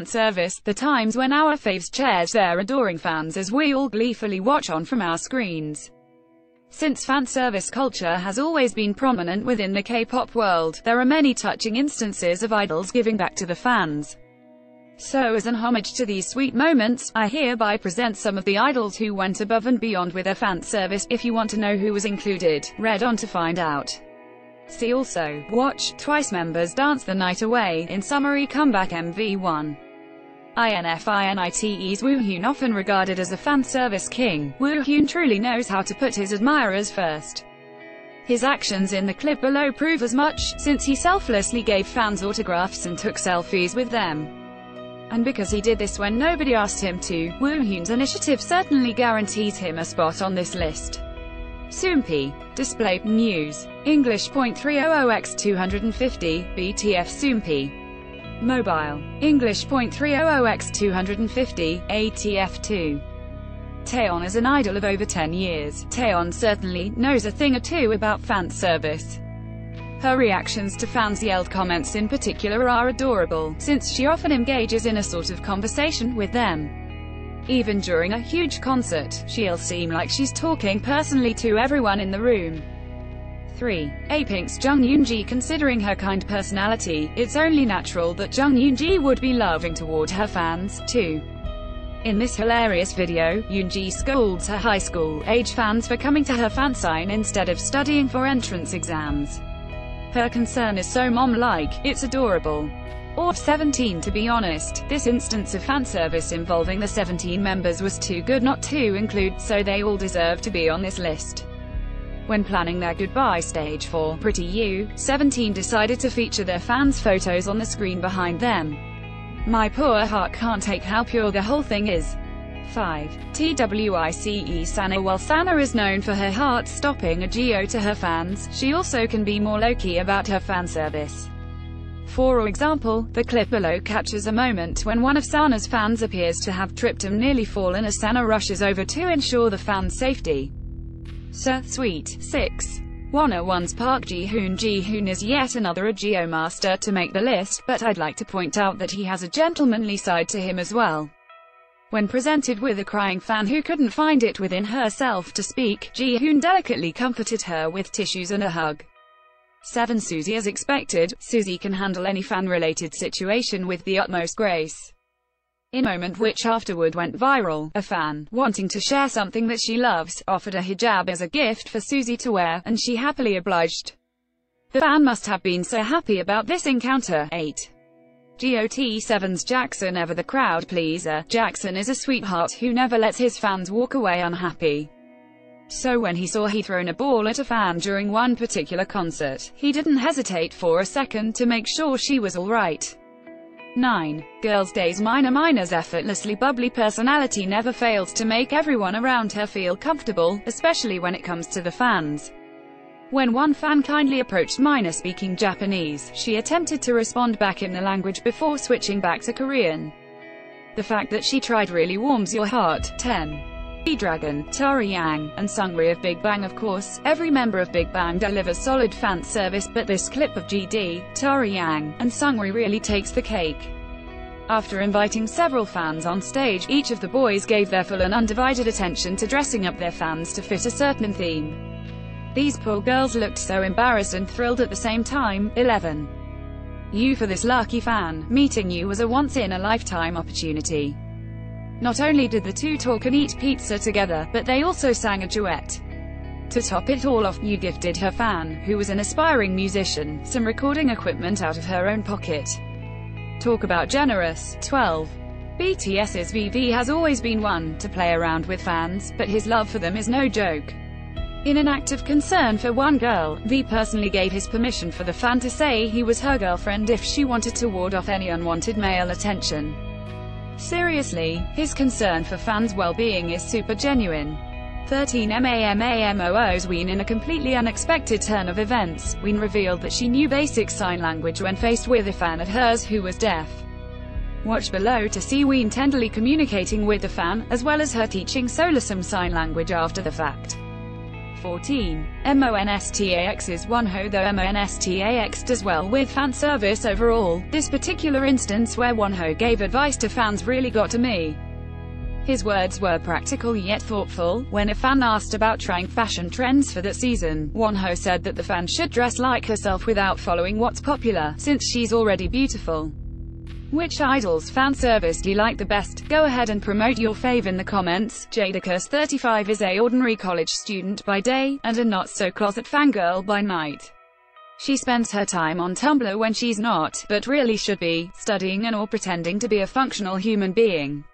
fan service, the times when our faves cheers their adoring fans as we all gleefully watch on from our screens. Since fan service culture has always been prominent within the K-pop world, there are many touching instances of idols giving back to the fans. So as an homage to these sweet moments, I hereby present some of the idols who went above and beyond with their fan service. If you want to know who was included, read on to find out. See also, watch, Twice members dance the night away, in summary comeback MV1. INFINITE's Woohyun often regarded as a fan service king, Woohyun truly knows how to put his admirers first. His actions in the clip below prove as much, since he selflessly gave fans autographs and took selfies with them. And because he did this when nobody asked him to, Woohyun's initiative certainly guarantees him a spot on this list. Soompi. Display News. English .300x250, BTF Soompi. Mobile. English .300x250, ATF2. Taeyeon is an idol of over 10 years. Taeyeon certainly knows a thing or two about fan service. Her reactions to fans' yelled comments in particular are adorable, since she often engages in a sort of conversation with them. Even during a huge concert, she'll seem like she's talking personally to everyone in the room. 3. Apink's Jung Eunji Considering her kind personality, it's only natural that Jung Eunji would be loving toward her fans, too. In this hilarious video, Eunji scolds her high school-age fans for coming to her fan sign instead of studying for entrance exams. Her concern is so mom-like, it's adorable. Or SEVENTEEN to be honest, this instance of fan service involving the SEVENTEEN members was too good not to include, so they all deserve to be on this list. When planning their goodbye stage for Pretty You, SEVENTEEN decided to feature their fans' photos on the screen behind them. My poor heart can't take how pure the whole thing is. 5. TWICE Sana While Sana is known for her heart-stopping aegyo to her fans, she also can be more low-key about her fan service. For example, the clip below captures a moment when one of Sana's fans appears to have tripped and nearly fallen as Sana rushes over to ensure the fan's safety. Sir, sweet. 6. Wanna oh One's Park Ji-hoon Ji-hoon is yet another aegyo master to make the list, but I'd like to point out that he has a gentlemanly side to him as well. When presented with a crying fan who couldn't find it within herself to speak, Ji-hoon delicately comforted her with tissues and a hug. 7. Suzy As expected, Suzy can handle any fan-related situation with the utmost grace. In a moment which afterward went viral, a fan, wanting to share something that she loves, offered a hijab as a gift for Suzy to wear, and she happily obliged. The fan must have been so happy about this encounter. 8. GOT7's Jackson ever the crowd pleaser, Jackson is a sweetheart who never lets his fans walk away unhappy. So when he saw he thrown a ball at a fan during one particular concert, he didn't hesitate for a second to make sure she was alright. 9. Girls' Day's Minah Minah's effortlessly bubbly personality never fails to make everyone around her feel comfortable, especially when it comes to the fans. When one fan kindly approached Minah speaking Japanese, she attempted to respond back in the language before switching back to Korean. The fact that she tried really warms your heart. 10. G-Dragon, Taeyang, and Seungri of Big Bang Of course, every member of Big Bang delivers solid fan service but this clip of GD, Taeyang, and Seungri really takes the cake. After inviting several fans on stage, each of the boys gave their full and undivided attention to dressing up their fans to fit a certain theme. These poor girls looked so embarrassed and thrilled at the same time. 11. IU for this lucky fan, meeting IU was a once-in-a-lifetime opportunity. Not only did the two talk and eat pizza together, but they also sang a duet. To top it all off, IU gifted her fan, who was an aspiring musician, some recording equipment out of her own pocket. Talk about generous. 12. BTS's VV has always been one to play around with fans, but his love for them is no joke. In an act of concern for one girl, V personally gave his permission for the fan to say he was her girlfriend if she wanted to ward off any unwanted male attention. Seriously, his concern for fans' well-being is super genuine. 13 MAMAMOO's Wheein In a completely unexpected turn of events, Wheein revealed that she knew basic sign language when faced with a fan of hers who was deaf. Watch below to see Wheein tenderly communicating with the fan, as well as her teaching Solism sign language after the fact. 14. MONSTA X is Wonho though MONSTA X does well with fan service overall, this particular instance where Wonho gave advice to fans really got to me. His words were practical yet thoughtful. When a fan asked about trying fashion trends for that season, Wonho said that the fan should dress like herself without following what's popular, since she's already beautiful. Which idol's fan service do you like the best? Go ahead and promote your fave in the comments. Jadakiss35 is a ordinary college student by day, and a not-so-closet fangirl by night. She spends her time on Tumblr when she's not, but really should be, studying and or pretending to be a functional human being.